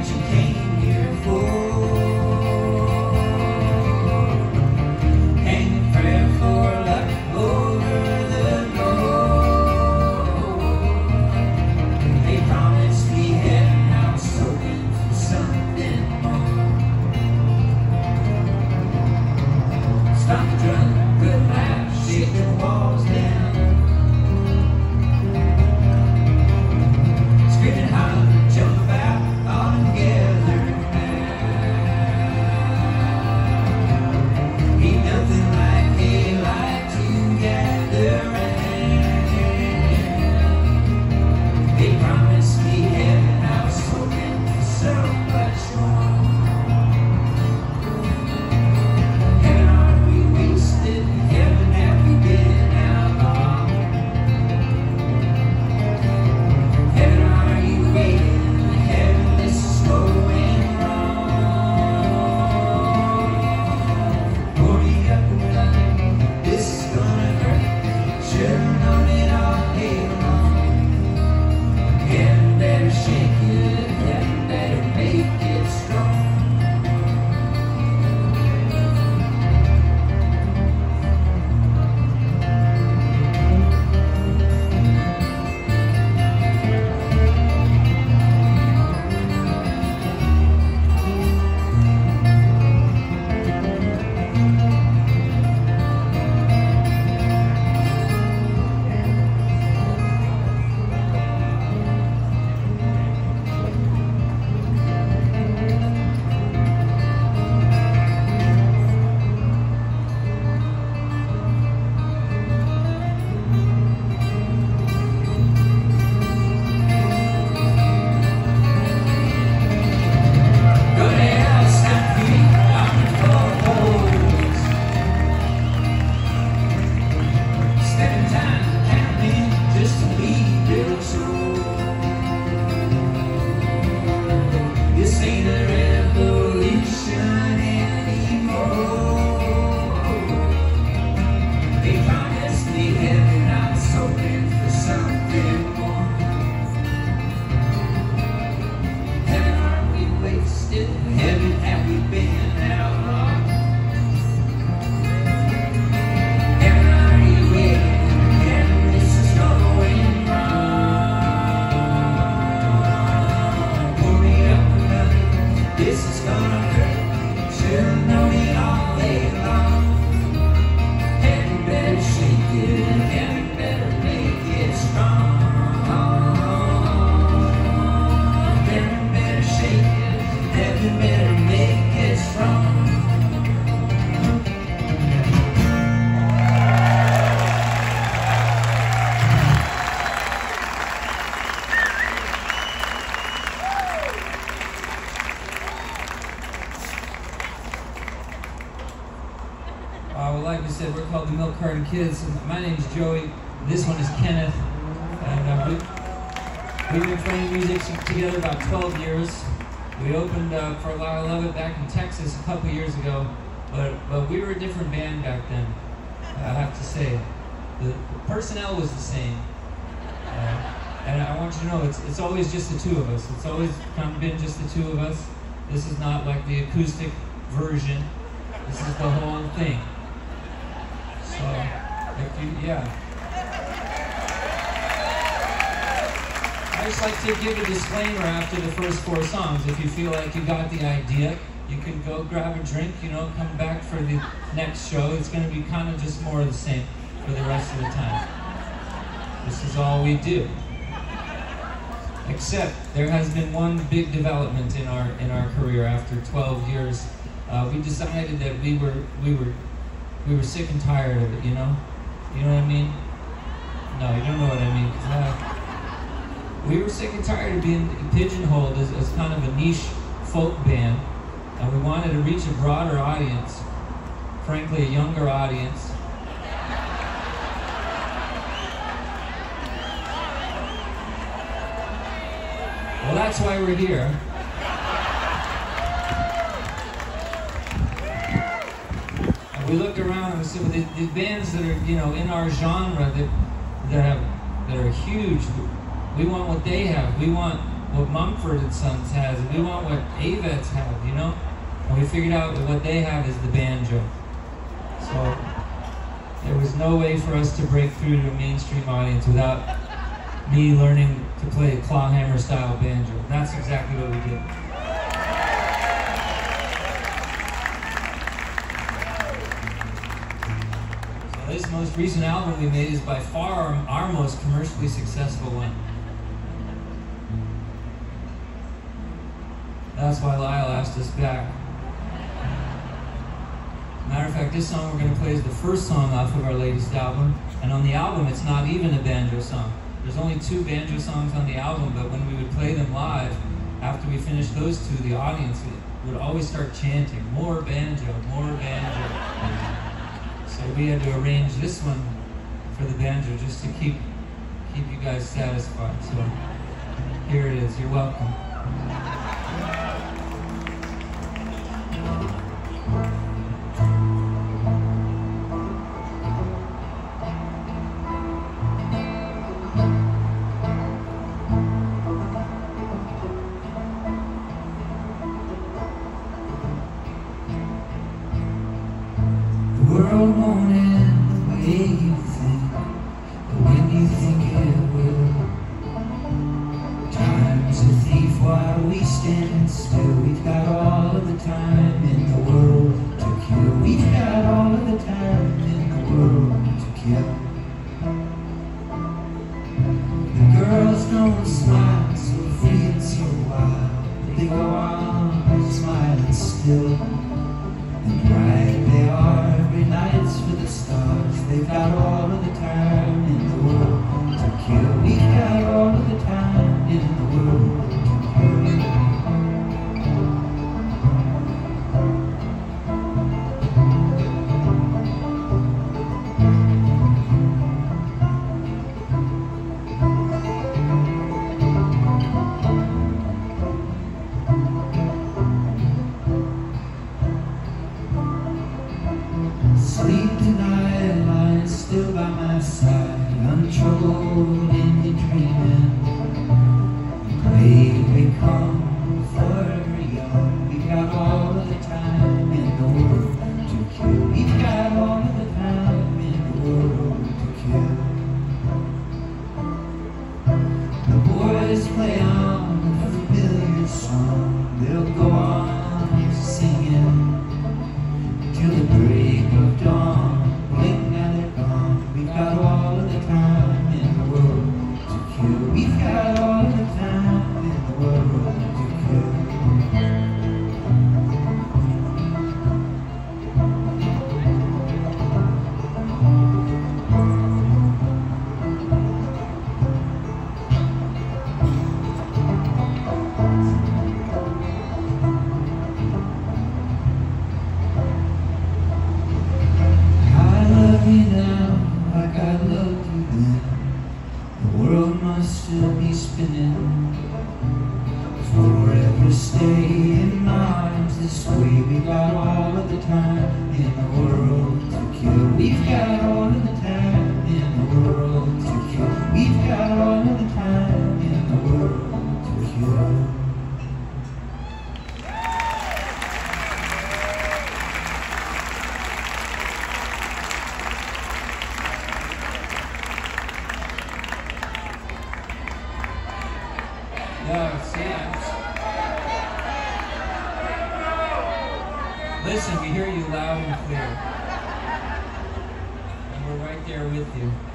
that you came. Kids. My name is Joey. This one is Kenneth. And uh, we, we've been playing music together about 12 years. We opened uh, for Lyle Lovett back in Texas a couple years ago, but, but we were a different band back then, I have to say. The, the personnel was the same. Uh, and I want you to know, it's, it's always just the two of us. It's always been just the two of us. This is not like the acoustic version. This is the whole thing. So, yeah. I just like to give a disclaimer after the first four songs. If you feel like you got the idea, you can go grab a drink, you know, come back for the next show. It's going to be kind of just more of the same for the rest of the time. This is all we do. Except there has been one big development in our in our career after 12 years. Uh, we decided that we were we were we were sick and tired of it, you know. You know what I mean? No, you don't know what I mean. Uh, we were sick and tired of being pigeonholed as, as kind of a niche folk band, and we wanted to reach a broader audience, frankly, a younger audience. Well, that's why we're here. We looked around and we said, well, these, these, bands that are, you know, in our genre that that have that are huge, we want what they have. We want what Mumford and Sons has, we want what Avetts have, you know? And we figured out that what they have is the banjo. So there was no way for us to break through to a mainstream audience without me learning to play a clawhammer style banjo. And that's exactly what we did. Most recent album we made is by far our, most commercially successful one. That's why Lyle asked us back. Matter of fact, this song we're going to play is the first song off of our latest album. And on the album, it's not even a banjo song. There's only two banjo songs on the album, but when we would play them live, after we finished those two, the audience would always start chanting, more banjo, more banjo. So we had to arrange this one for the banjo just to keep keep you guys satisfied. So here it is. You're welcome. World won't end the way you think, but when you think it will. Time's a thief while we stand still. We've got all of the time in the world to kill. We've got all of the time in the world to kill. Stay in arms this way. We got all of the time in the world Listen, we hear you loud and clear. And we're right there with you.